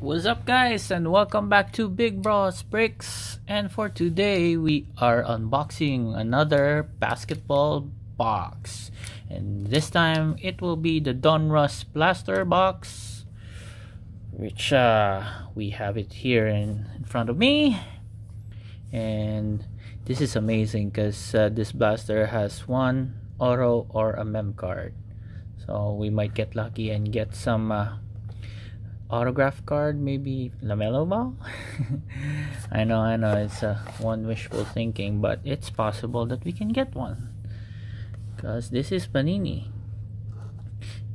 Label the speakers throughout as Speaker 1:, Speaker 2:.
Speaker 1: What's up guys and welcome back to Big Boss Breaks and for today we are unboxing another basketball box. And this time it will be the Donruss Blaster box which uh, we have it here in, in front of me. And this is amazing because uh, this blaster has one auto or a mem card. So we might get lucky and get some uh, autograph card maybe LaMelo Ball? I know I know it's a one wishful thinking but it's possible that we can get one. Because this is Panini.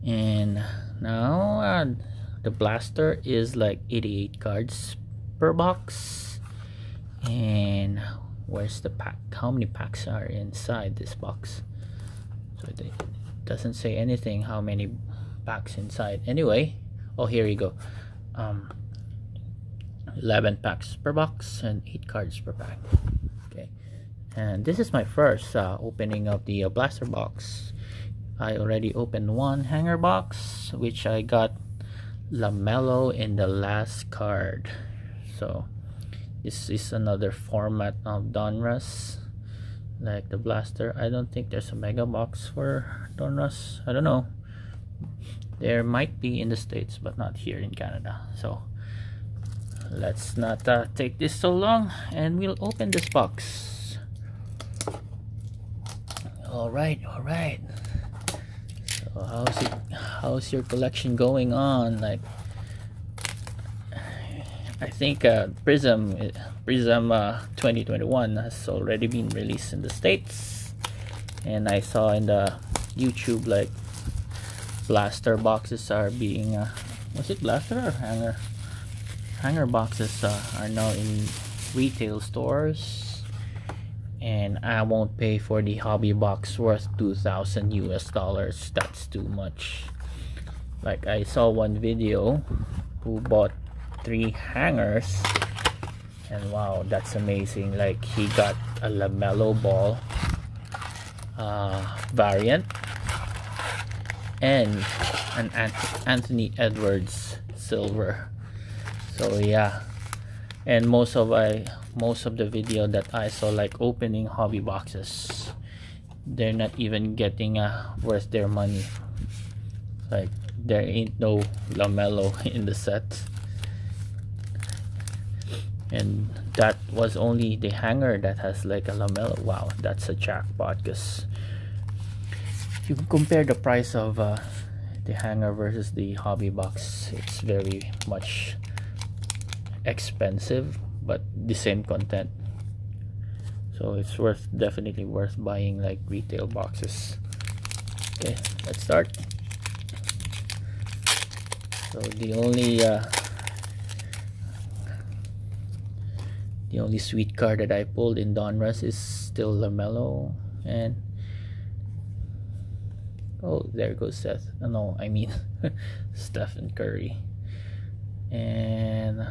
Speaker 1: And now uh, the blaster is like 88 cards per box. And where's the pack? How many packs are inside this box? So it doesn't say anything how many packs inside. Anyway oh here you go. Um 11 packs per box and 8 cards per pack. Okay. And this is my first uh, opening of the uh, blaster box. I already opened one hanger box which I got LaMelo in the last card. So this is another format of Donruss like the blaster. I don't think there's a mega box for Donruss. I don't know there might be in the states but not here in Canada. So let's not uh, take this so long and we'll open this box. All right all right. So how's it how's your collection going on? Like I think uh, Prism Prism uh, 2021 has already been released in the States. And I saw in the YouTube like blaster boxes are being uh, was it blaster or hanger? Hanger boxes uh, are now in retail stores. And I won't pay for the hobby box worth 2000 US dollars. That's too much. Like I saw one video who bought three hangers. And wow that's amazing. Like he got a LaMelo Ball uh, variant and an Anthony Edwards silver. So yeah. And most of I most of the video that I saw like opening hobby boxes they're not even getting uh, worth their money. Like there ain't no LaMelo in the set. And that was only the hanger that has like a LaMelo wow that's a jackpot because you compare the price of uh, the hanger versus the hobby box it's very much expensive but the same content. So it's worth definitely worth buying like retail boxes. Okay let's start. So the only uh, the only sweet card that I pulled in Donruss is still LaMelo and Oh, there goes Seth. No, I mean Stephen Curry. And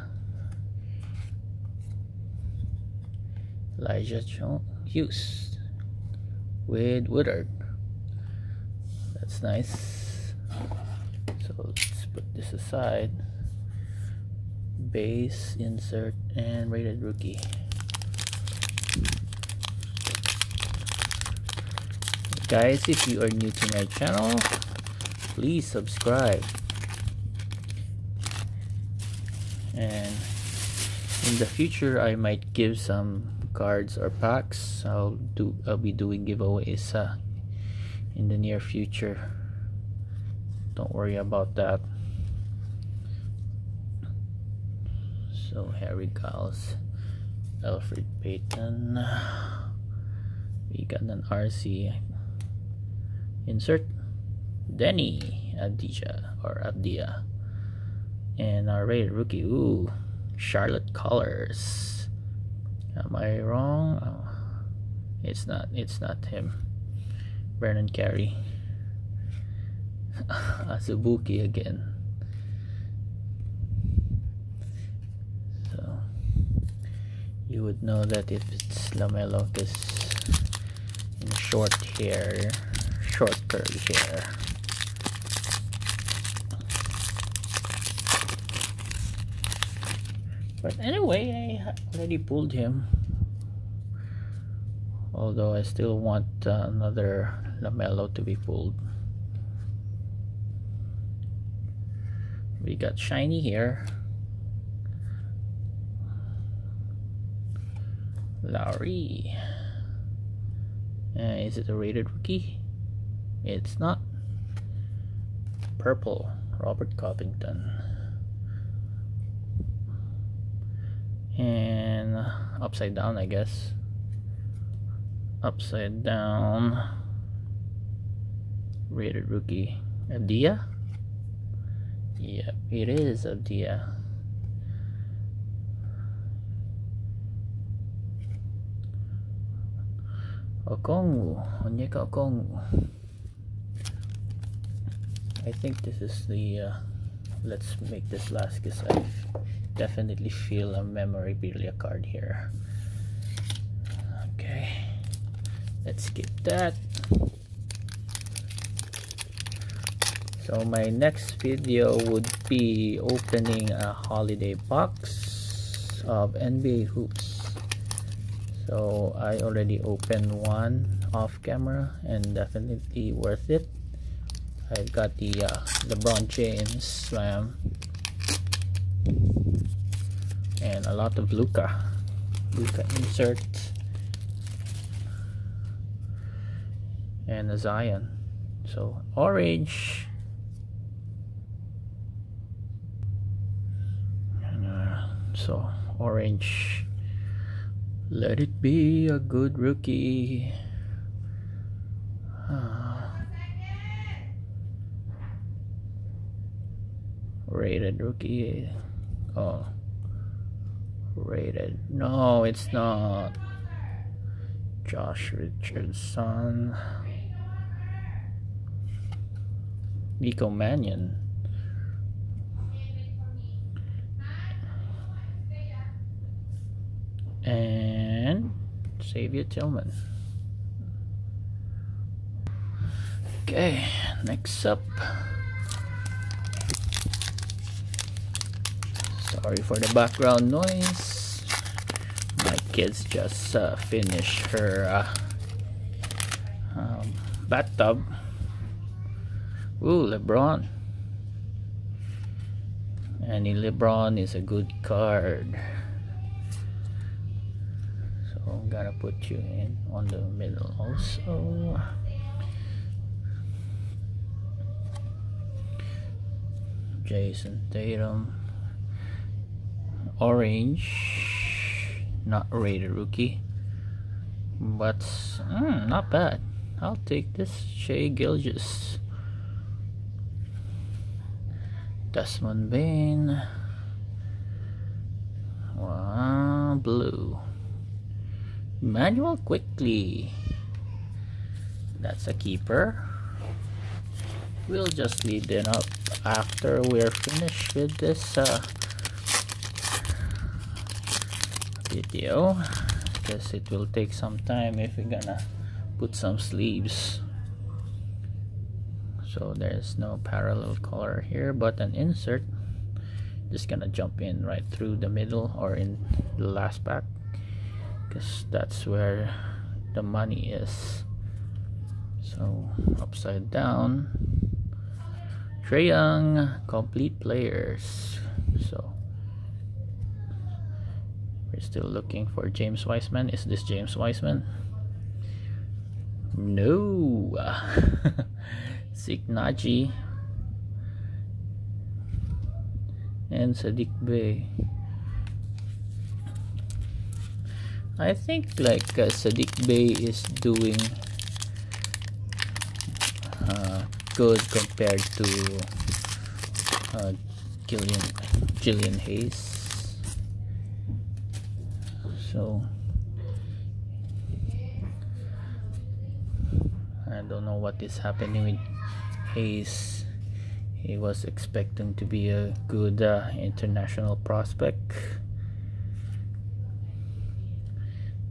Speaker 1: Elijah Hughes with Woodard. That's nice. So let's put this aside. Base, insert, and rated rookie. Guys if you are new to my channel please subscribe. And in the future I might give some cards or packs. I'll do I'll be doing giveaways uh, in the near future. Don't worry about that. So Harry Giles Elfrid Payton. We got an RC insert Deni Avdija or Avdia and our rated rookie ooh Charlotte Colors am I wrong? Oh, it's not it's not him. Vernon Carey. Azubuike again. So you would know that if it's LaMelo because in short hair short curly hair. But anyway, I already pulled him. Although I still want uh, another LaMelo to be pulled. We got Shiny here. Lowry. Uh, is it a rated rookie? It's not. Purple. Robert Covington. And upside down, I guess. Upside down. Rated rookie. Adia? Yep, it is Adia. Okongwu, Onyeka Okongwu. I think this is the, uh, let's make this last because I definitely feel a memory memorabilia card here. Okay, let's skip that. So my next video would be opening a holiday box of NBA hoops so I already opened one off camera and definitely worth it I got the uh, LeBron James slam and a lot of Luka Luka insert. And a Zion. So orange. And, uh, so orange. Let it be a good rookie. Rated rookie. Oh. Rated. No, it's not. Josh Richardson. Nico Mannion. and Xavier Tillman. Okay, next up. Sorry for the background noise. My kids just uh, finished her uh, um, bathtub. Ooh, LeBron. Any LeBron is a good card. So I'm gonna put you in on the middle also Jayson Tatum orange. Not rated rookie. But mm, not bad. I'll take this Shai Gilgeous Desmond Bane wow blue. Manuel Quickley. That's a keeper. We'll just leave them up after we're finished with this uh, video. Because it will take some time if we're gonna put some sleeves. So there's no parallel color here but an insert. Just gonna jump in right through the middle or in the last pack because that's where the money is. So upside down. Trae Young complete players. So still looking for James Wiseman. Is this James Wiseman? No. Signaji. And Saddiq Bey. I think like uh, Saddiq Bey is doing uh, good compared to uh, Gillian Killian Hayes. So I don't know what is happening with Hayes. He was expecting to be a good uh, international prospect.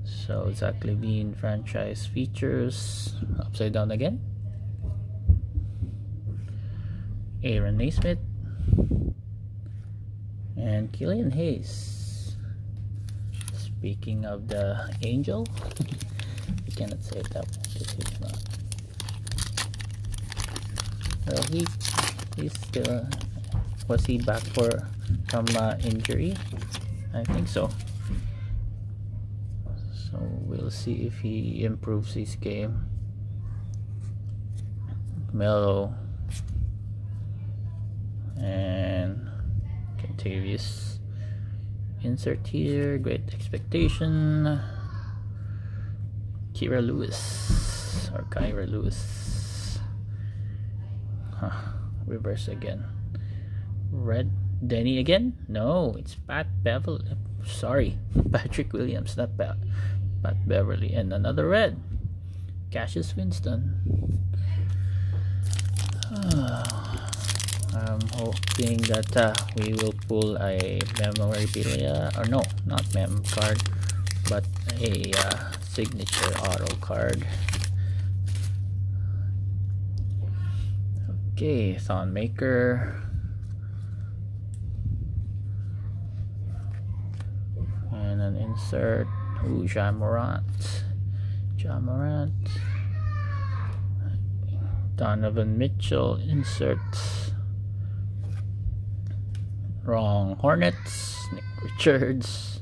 Speaker 1: So Zach LaVine franchise features. Upside down again. Aaron Nesmith and Killian Hayes speaking of the angel. You cannot say that because he's not. Well he he's still was he back for from uh, injury? I think so. So we'll see if he improves his game. Mellow and Kentavious insert here great expectation. Kira Lewis or Kyra Lewis. Huh. reverse again. Red Denny again? No it's Pat Beverley sorry Patrick Williams not Pat Pat Beverley and another red Cassius Winston ah. I'm hoping that uh, we will pull a memory memorabilia or no not mem card but a uh, signature auto card. Okay Thon Maker. And an insert. Ooh, Ja Morant Ja Morant Donovan Mitchell insert wrong Hornets Nick Richards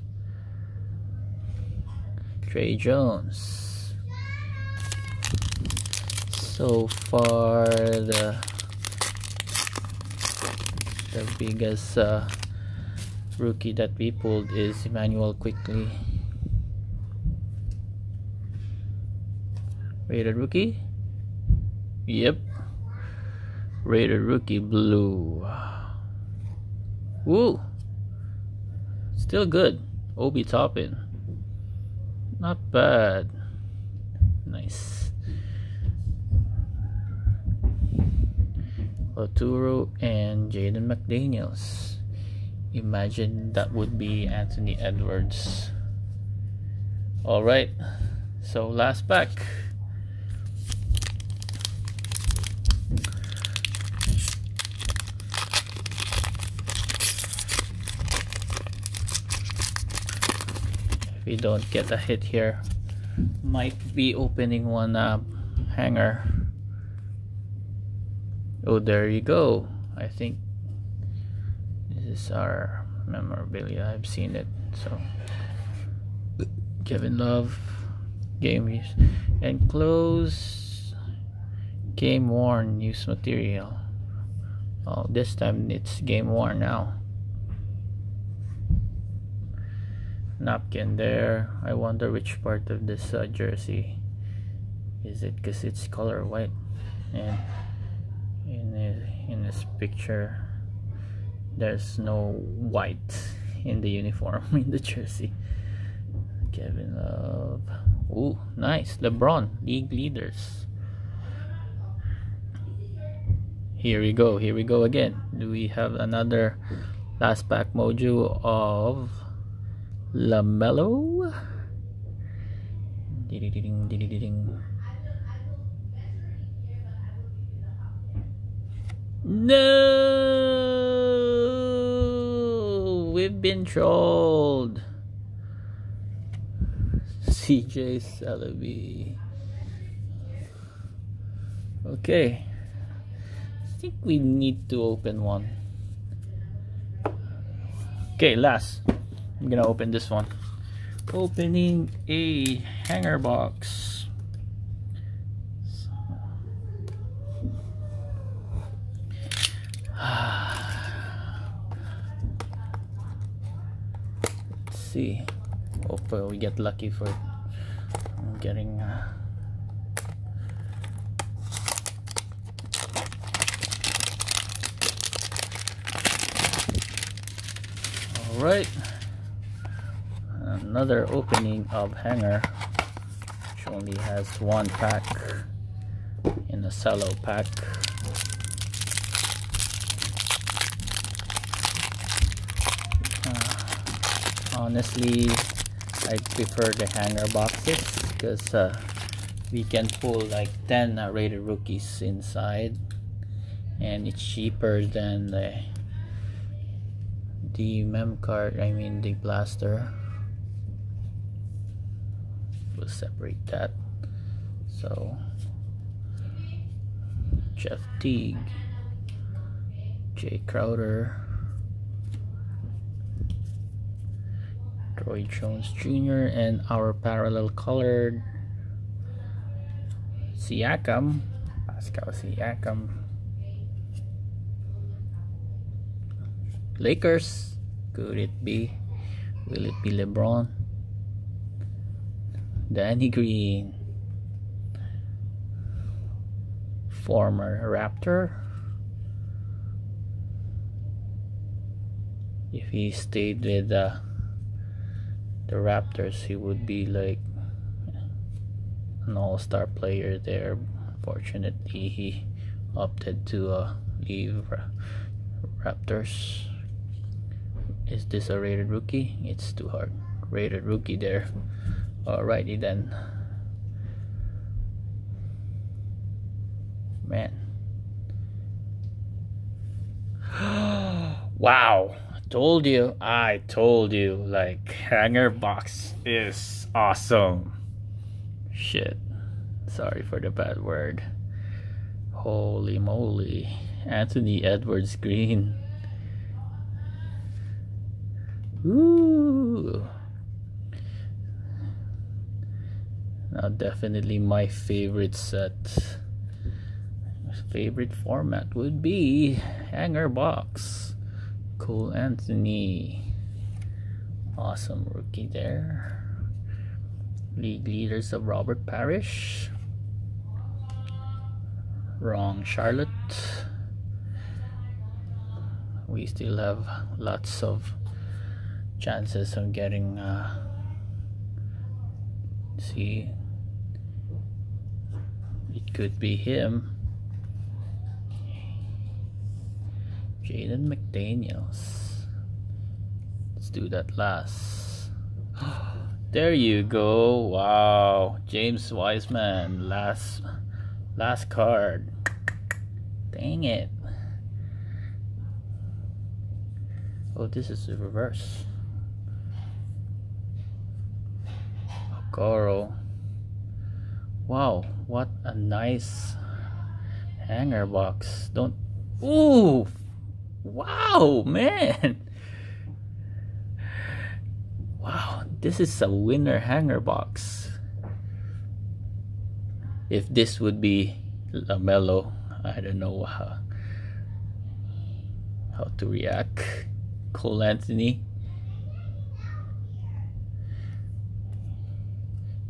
Speaker 1: Tre Jones so far the the biggest uh, rookie that we pulled is Immanuel Quickley. rated rookie Yep. Rated rookie blue. Woo. Still good. Obi Toppin. Not bad. Nice. Oturu and Jaden McDaniels. Imagine that would be Anthony Edwards. Alright. So last pack. We don't get a hit here. Might be opening one up. Hanger. Oh there you go. I think this is our memorabilia. I've seen it so. Kevin Love game use. And close. Game worn use material. Oh this time it's game worn now napkin there. I wonder which part of this uh, jersey is it because it's color white. And in, in this picture there's no white in the uniform in the jersey. Kevin Love. Ooh, nice. LeBron league leaders. Here we go here we go again. Do we have another last pack mojo of LaMelo. No, we've been trolled. CJ Celebi. Okay. I think we need to open one. Okay, last. I'm gonna open this one. Opening a hanger box. Let's see. Hopefully we get lucky for getting uh, all right another opening of hanger which only has one pack in a cello pack. Uh, honestly I prefer the hanger boxes because uh, we can pull like 10 uh, rated rookies inside and it's cheaper than the the mem card I mean the blaster we'll separate that. So Jeff Teague Jay Crowder Troy Jones Jr. and our parallel colored Siakam Pascal Siakam. Lakers could it be? Will it be LeBron Danny Green. Former Raptor. If he stayed with uh, the Raptors he would be like an all-star player there. Fortunately he opted to uh, leave Raptors. Is this a rated rookie? It's too hard. Rated rookie there alrighty then. Man. Wow. Told you. I told you. Like hanger box is awesome. Shit. Sorry for the bad word. Holy moly. Anthony edwards green. Ooh. Now definitely my favorite set. Favorite format would be hanger box. Cole Anthony. Awesome rookie there. League leaders of Robert Parish wrong Charlotte. We still have lots of chances of getting uh, see it could be him. Jaden McDaniels. Let's do that last. There you go. Wow. James Wiseman last last card. Dang it. Oh this is the reverse. Okoro wow what a nice hanger box. Don't ooh wow man. Wow this is a winner hanger box. If this would be LaMelo I don't know how how to react. Cole Anthony.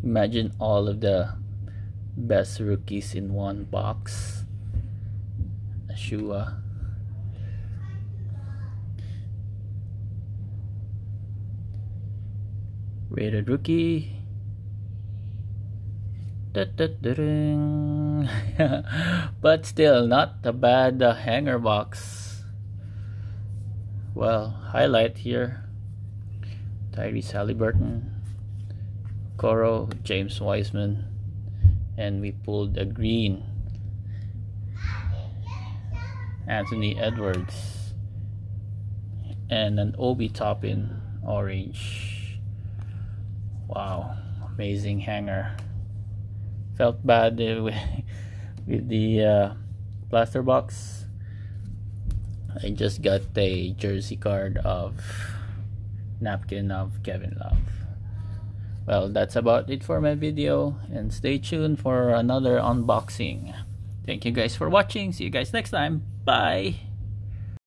Speaker 1: Imagine all of the best rookies in one box. Ashua. Rated rookie. But still not a bad uh, hanger box. Well highlight here. Tyree, Tyrese Haliburton Coro James Wiseman and we pulled a green. Anthony Edwards and an Obi Toppin orange. Wow amazing hanger. Felt bad with, the uh, blaster box. I just got a jersey card of napkin of Kevin Love well that's about it for my video and stay tuned for another unboxing. Thank you guys for watching. See you guys next time. Bye